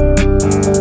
Uh.